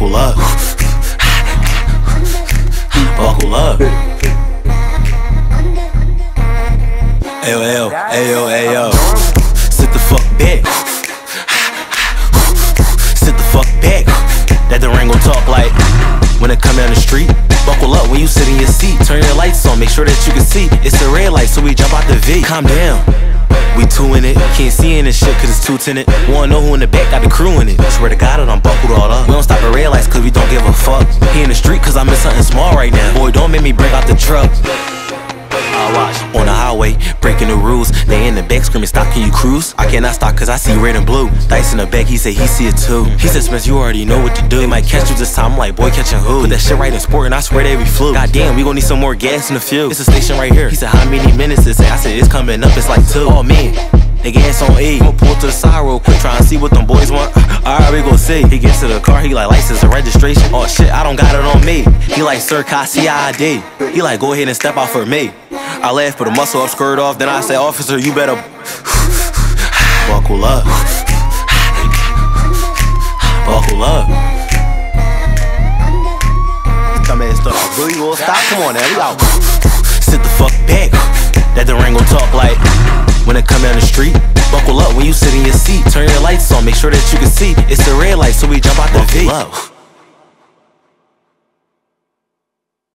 Buckle up. Buckle up. Ayo, ayo, ayo, ayo. Sit the fuck back. Sit the fuck back. That the ring gon' talk like when it come down the street. Buckle up when you sit in your seat. Turn your lights on, make sure that you can see. It's a red light, so we jump out the V. Calm down. We two in it, can't see in this shit cause it's two tinted. Wanna know who in the back got the crew in it. Swear to God, I'm give a fuck. He in the street cause I'm in something small right now. Boy, don't make me break out the truck. On the highway, breaking the rules. They in the back screaming, stop, can you cruise? I cannot stop cause I see red and blue. Dyce in the back, he said he see it too. He said, Spence, you already know what to do. They might catch you this time, I'm like, boy, catching who? Put that shit right in sport and I swear they flew. God damn, we gon' need some more gas in the fuel. It's a station right here. He said, how many minutes is it? I said, it's coming up, it's like two. Oh man. They gas on E. I'ma pull to the side real quick, try and see what them boys want. Alright, we gon' see. He gets to the car, he like license and registration. Oh shit, I don't got it on me. He like, sir, can I ID? He like, go ahead and step out for me. I laugh, put a muscle up, skirt off. Then I say, officer, you better buckle up. Buckle up. Will stop. Come on, now, we out. Sit the fuck back. That the ring gon' talk like when it come down the street. Buckle up when you sit in your seat. Turn your lights on, make sure that you can see. It's a red light, so we jump out the V. Up.